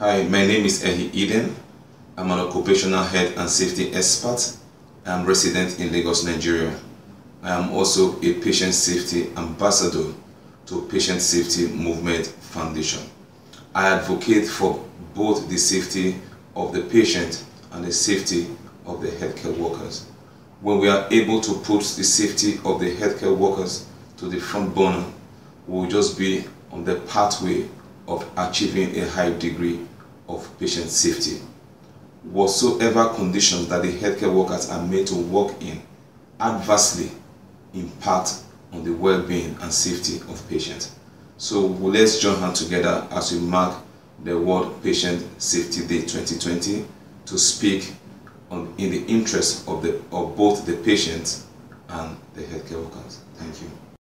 Hi, my name is Ehi Iden. I'm an occupational health and safety expert. I'm resident in Lagos, Nigeria. I am also a patient safety ambassador to Patient Safety Movement Foundation. I advocate for both the safety of the patient and the safety of the healthcare workers. When we are able to put the safety of the healthcare workers to the front burner, we will just be on the pathway of achieving a high degree of patient safety. Whatsoever conditions that the healthcare workers are made to work in adversely impact on the well-being and safety of patients. So let's join hands together as we mark the World Patient Safety Day 2020 to speak on, in the interest of, the, of both the patients and the healthcare workers. Thank you.